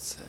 So